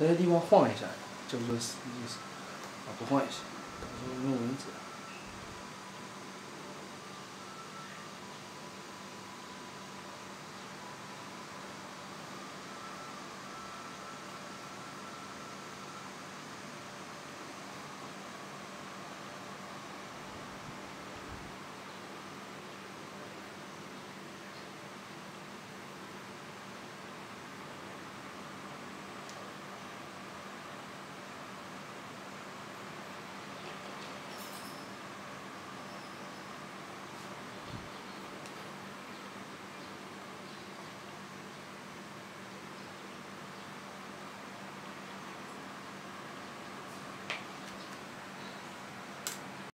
在这地方晃一下叫做就是意思啊不晃也行到时候弄蚊子